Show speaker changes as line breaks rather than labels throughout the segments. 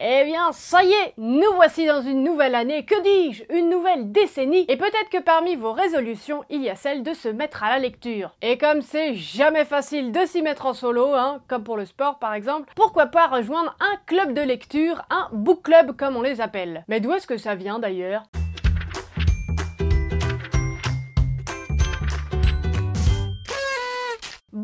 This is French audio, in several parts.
Eh bien, ça y est, nous voici dans une nouvelle année, que dis-je, une nouvelle décennie, et peut-être que parmi vos résolutions, il y a celle de se mettre à la lecture. Et comme c'est jamais facile de s'y mettre en solo, hein, comme pour le sport par exemple, pourquoi pas rejoindre un club de lecture, un book club comme on les appelle. Mais d'où est-ce que ça vient d'ailleurs?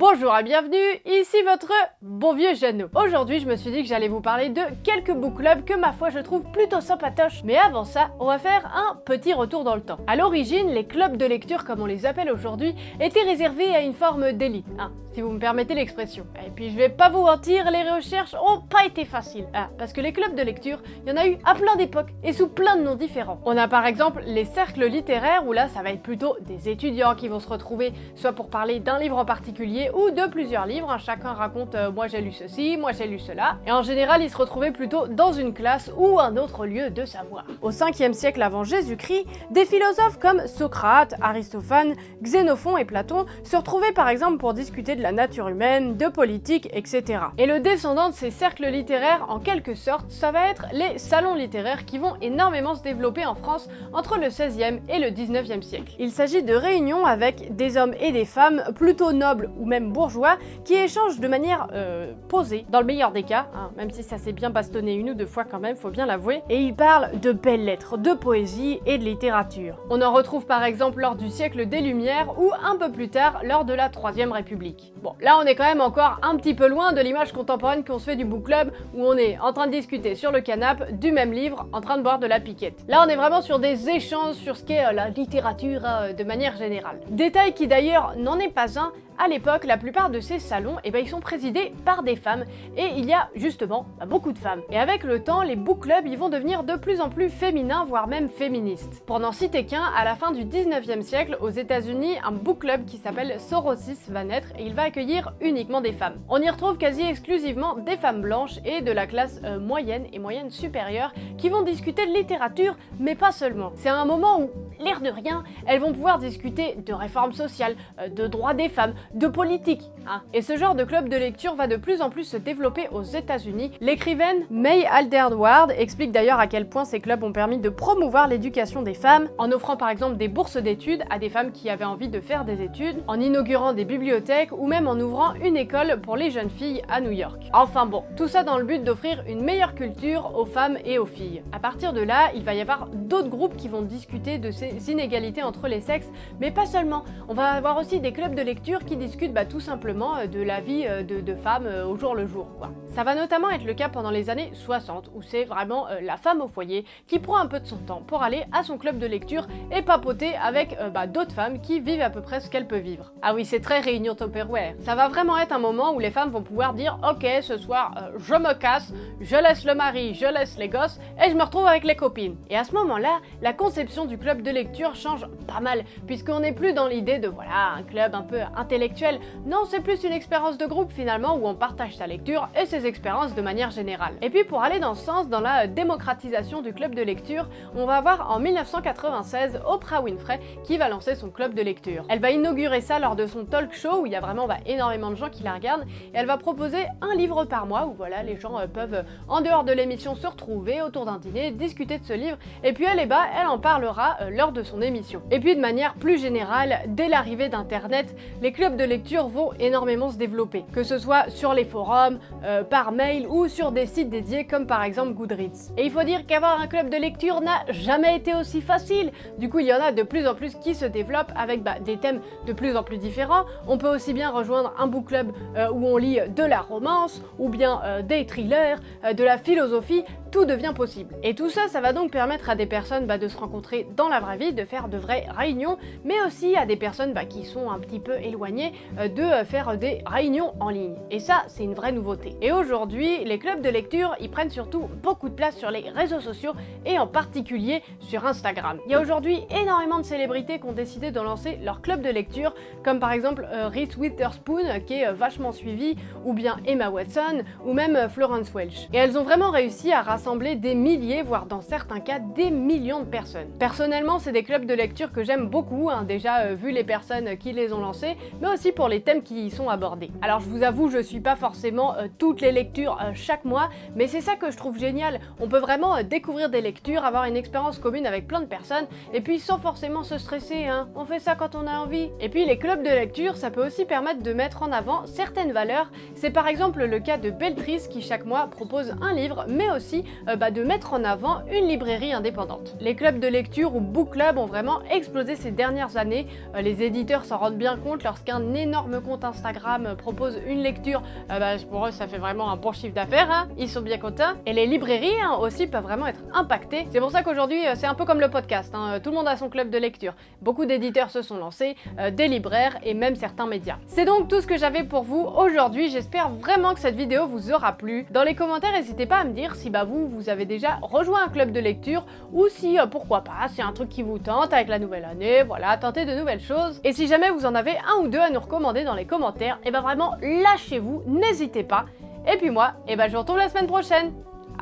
Bonjour et bienvenue, ici votre bon vieux Jeannot. Aujourd'hui, je me suis dit que j'allais vous parler de quelques book clubs que ma foi je trouve plutôt sympatoches. Mais avant ça, on va faire un petit retour dans le temps. À l'origine, les clubs de lecture, comme on les appelle aujourd'hui, étaient réservés à une forme d'élite, hein, si vous me permettez l'expression. Et puis je vais pas vous mentir, les recherches ont pas été faciles. Ah, parce que les clubs de lecture, il y en a eu à plein d'époques et sous plein de noms différents. On a par exemple les cercles littéraires où là ça va être plutôt des étudiants qui vont se retrouver soit pour parler d'un livre en particulier ou de plusieurs livres. Hein. Chacun raconte euh, moi j'ai lu ceci, moi j'ai lu cela. Et en général, ils se retrouvaient plutôt dans une classe ou un autre lieu de savoir. Au 5e siècle avant Jésus-Christ, des philosophes comme Socrate, Aristophane, Xénophon et Platon se retrouvaient par exemple pour discuter de la nature humaine, de politique, etc. Et le descendant de ces cercles littéraires, en quelque sorte, ça va être les salons littéraires qui vont énormément se développer en France entre le 16e et le 19e siècle. Il s'agit de réunions avec des hommes et des femmes plutôt nobles ou même bourgeois qui échangent de manière euh, posée, dans le meilleur des cas, hein, même si ça s'est bien bastonné une ou deux fois quand même, faut bien l'avouer, et ils parlent de belles lettres, de poésie et de littérature. On en retrouve par exemple lors du siècle des Lumières ou un peu plus tard lors de la Troisième République. Bon, là on est quand même encore un petit peu loin de l'image contemporaine qu'on se fait du book club où on est en train de discuter sur le canapé du même livre en train de boire de la piquette. Là on est vraiment sur des échanges sur ce qu'est euh, la littérature euh, de manière générale. Détail qui d'ailleurs n'en est pas un, à l'époque, la plupart de ces salons, eh ben, ils sont présidés par des femmes, et il y a justement bah, beaucoup de femmes. Et avec le temps, les book clubs ils vont devenir de plus en plus féminins, voire même féministes. Pour n'en à la fin du 19e siècle, aux États-Unis, un book club qui s'appelle Sorosis va naître, et il va accueillir uniquement des femmes. On y retrouve quasi exclusivement des femmes blanches et de la classe euh, moyenne et moyenne supérieure qui vont discuter de littérature, mais pas seulement. C'est un moment où, l'air de rien, elles vont pouvoir discuter de réformes sociales, euh, de droits des femmes, de politique. Hein. Et ce genre de club de lecture va de plus en plus se développer aux États-Unis. L'écrivaine May Alderward explique d'ailleurs à quel point ces clubs ont permis de promouvoir l'éducation des femmes, en offrant par exemple des bourses d'études à des femmes qui avaient envie de faire des études, en inaugurant des bibliothèques ou même en ouvrant une école pour les jeunes filles à New York. Enfin bon, tout ça dans le but d'offrir une meilleure culture aux femmes et aux filles. À partir de là, il va y avoir d'autres groupes qui vont discuter de ces inégalités entre les sexes, mais pas seulement. On va avoir aussi des clubs de lecture qui discute bah, tout simplement euh, de la vie euh, de, femmes euh, au jour le jour. Quoi. Ça va notamment être le cas pendant les années 60, où c'est vraiment la femme au foyer qui prend un peu de son temps pour aller à son club de lecture et papoter avec bah, d'autres femmes qui vivent à peu près ce qu'elle peut vivre. Ah oui, c'est très réunion Tupperware. Ça va vraiment être un moment où les femmes vont pouvoir dire Ok, ce soir, je me casse, je laisse le mari, je laisse les gosses et je me retrouve avec les copines. Et à ce moment-là, la conception du club de lecture change pas mal, puisqu'on n'est plus dans l'idée de voilà, un club un peu intellectuel non, c'est plus une expérience de groupe finalement où on partage sa lecture et ses expériences de manière générale. Et puis pour aller dans ce sens, dans la démocratisation du club de lecture, on va avoir en 1996 Oprah Winfrey qui va lancer son club de lecture. Elle va inaugurer ça lors de son talk show où il y a vraiment bah, énormément de gens qui la regardent et elle va proposer un livre par mois où voilà les gens euh, peuvent euh, en dehors de l'émission se retrouver autour d'un dîner, discuter de ce livre et puis elle est bas, elle en parlera euh, de son émission. Et puis de manière plus générale, dès l'arrivée d'internet, les clubs de lecture vont énormément se développer, que ce soit sur les forums, euh, par mail ou sur des sites dédiés comme par exemple Goodreads. Et il faut dire qu'avoir un club de lecture n'a jamais été aussi facile. Du coup, il y en a de plus en plus qui se développent avec bah, des thèmes de plus en plus différents. On peut aussi bien rejoindre un book club euh, où on lit de la romance ou bien euh, des thrillers, de la philosophie, tout devient possible. Et tout ça, ça va donc permettre à des personnes bah, de se rencontrer dans la vraie vie, de faire de vraies réunions, mais aussi à des personnes bah, qui sont un petit peu éloignées euh, de euh, faire des réunions en ligne. Et ça, c'est une vraie nouveauté. Et aujourd'hui, les clubs de lecture, ils prennent surtout beaucoup de place sur les réseaux sociaux et en particulier sur Instagram. Il y a aujourd'hui énormément de célébrités qui ont décidé de lancer leur club de lecture, comme par exemple euh, Reese Witherspoon, qui est vachement suivie, ou bien Emma Watson, ou même Florence Welch. Et elles ont vraiment réussi à rassembler des milliers, voire dans certains cas des millions de personnes. Personnellement, c'est des clubs de lecture que j'aime beaucoup, hein, déjà vu les personnes qui les ont lancés, mais aussi pour les thèmes qui y sont abordés. Alors je vous avoue, je suis pas forcément euh, toutes les lectures euh, chaque mois, mais c'est ça que je trouve génial. On peut vraiment euh, découvrir des lectures, avoir une expérience commune avec plein de personnes, et puis sans forcément se stresser, hein. On fait ça quand on a envie. Et puis les clubs de lecture, ça peut aussi permettre de mettre en avant certaines valeurs. C'est par exemple le cas de Beltrice qui chaque mois propose un livre, mais aussi bah, de mettre en avant une librairie indépendante. Les clubs de lecture ou book club ont vraiment explosé ces dernières années. les éditeurs s'en rendent bien compte lorsqu'un énorme compte Instagram propose une lecture, bah, pour eux ça fait vraiment un bon chiffre d'affaires, hein. ils sont bien contents. Et les librairies hein, aussi peuvent vraiment être impactées. C'est pour ça qu'aujourd'hui c'est un peu comme le podcast, hein. tout le monde a son club de lecture. Beaucoup d'éditeurs se sont lancés, euh, des libraires et même certains médias. C'est donc tout ce que j'avais pour vous aujourd'hui, j'espère vraiment que cette vidéo vous aura plu. Dans les commentaires n'hésitez pas à me dire si bah vous, vous avez déjà rejoint un club de lecture ou si euh, pourquoi pas, c'est un truc qui vous tente avec la nouvelle année, voilà, tentez de nouvelles choses. Et si jamais vous en avez un ou deux à nous recommander dans les commentaires, et eh ben vraiment lâchez-vous, n'hésitez pas. Et puis moi, et eh ben je vous retrouve la semaine prochaine.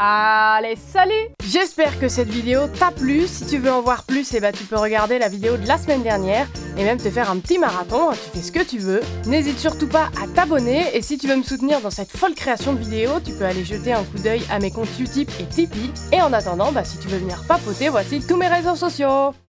Allez, salut
J'espère que cette vidéo t'a plu. Si tu veux en voir plus, eh ben, tu peux regarder la vidéo de la semaine dernière et même te faire un petit marathon. Tu fais ce que tu veux. N'hésite surtout pas à t'abonner. Et si tu veux me soutenir dans cette folle création de vidéos, tu peux aller jeter un coup d'œil à mes comptes Utip et Tipeee. Et en attendant, bah, si tu veux venir papoter, voici tous mes réseaux sociaux.